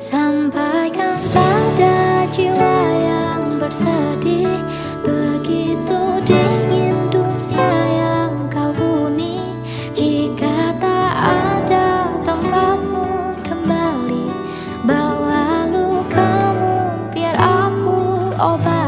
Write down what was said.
Sampaikan pada jiwa yang bersedih Begitu dingin dunia yang kau huni Jika tak ada tempatmu kembali Bawa lukamu biar aku obat